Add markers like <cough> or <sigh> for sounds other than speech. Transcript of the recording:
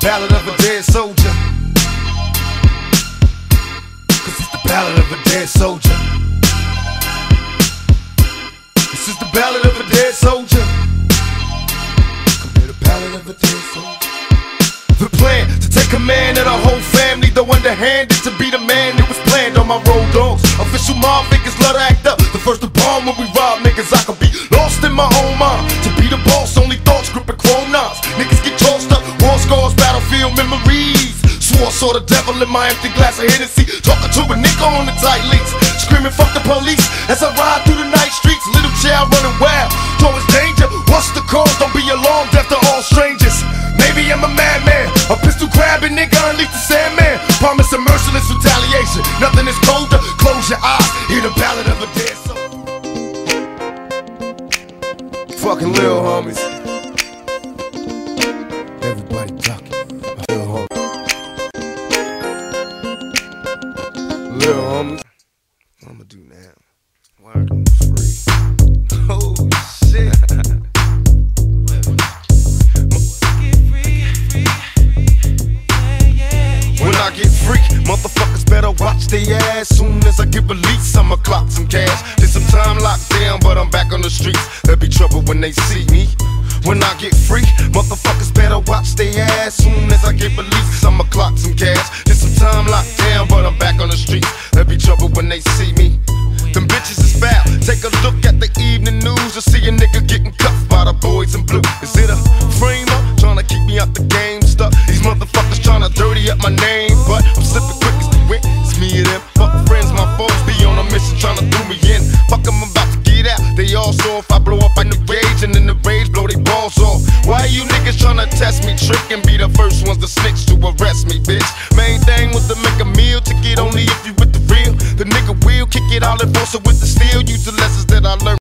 ballad of a dead soldier. Cause it's the ballad of a dead soldier. This is the ballad of a dead soldier. Come the ballad of a dead soldier. The plan to take command of the whole family, though underhanded to be the man that was planned on my road dogs. Official mob figures love to act up. The first to bomb when we rob niggas, I could be lost in my own mind. To saw the devil in my empty glass of Hennessy. Talking to a nigga on the tight links. Screaming, fuck the police as I ride through the night streets. Little child running wild towards danger. What's the cause? Don't be alarmed after all strangers. Maybe I'm a madman, a pistol grabbing nigga, unleash the Sandman. Promise a merciless retaliation. Nothing is colder. Close your eyes, hear the ballad of a dead soul. Fucking little homies. Little homies. What I'ma do now? Word free. <laughs> Oh shit. When I get free, motherfuckers better watch their ass. Soon as I get released, I'ma clock some cash. Did some time locked down, but I'm back on the streets. There'll be trouble when they see me. When I get free, motherfuckers better watch their ass. Soon as I test me, trick and be the first ones to snitch to arrest me, bitch? Main thing was to make a meal ticket only if you with the real. The nigga will kick it all and force it with the steel. Use the lessons that I learned